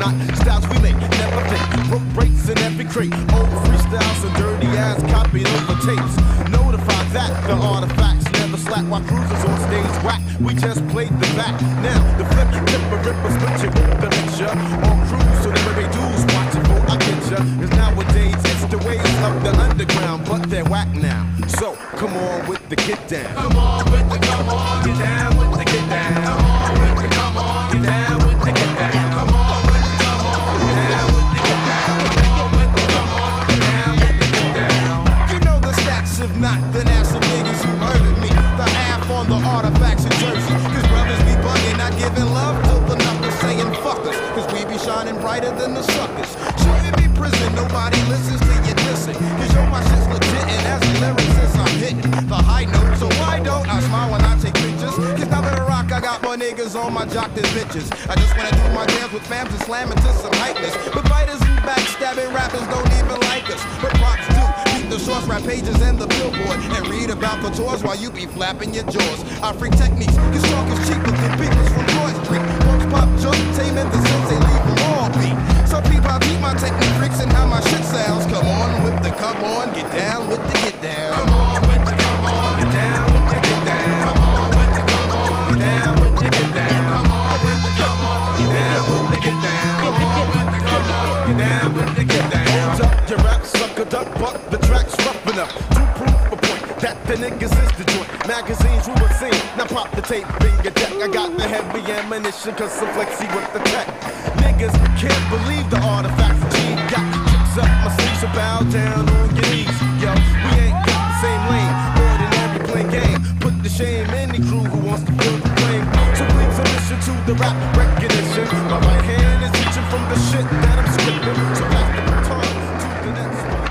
not styles we make, never fake. Broke breaks in every crate, old freestyles and dirty ass copied over tapes. Notify that the artifacts never slack while cruisers on stage whack. We just played the back. Now the flip, ripper, ripper, switch it with the mixture. On cruise, so never they dudes watch it for I get ya. Cause nowadays it's the ways of the underground, but they're whack now. So come on with the get down. Come on with the come on, get down with shining brighter than the suckers. Shouldn't be prison, nobody listens to you dissing. Cause yo, my shit's legit, and as a lyricist, I'm hitting the high note. So why don't I smile when I take pictures? Cause now that I rock, I got more niggas on my jock than bitches. I just wanna do my dance with fams and slam into some hypeness. But fighters and backstabbing rappers don't even like us. But props do. Beat the source rap pages and the billboard. And read about the tours while you be flapping your jaws. Our free techniques, cause talk is cheaper than beaters from get down. On the on, get down get down. Up your rap sucker duck buck, the track's rough enough to prove a point that the niggas is the joint. Magazines we were seeing, now pop the tape, your deck. I got the heavy ammunition, cause some flexy with the tech. Niggas can't believe the artifacts G got. Tricks up my sleeves, so bow down the rap recognition. My right hand is itching from the shit that I'm scripting. So pass the baton to the next one.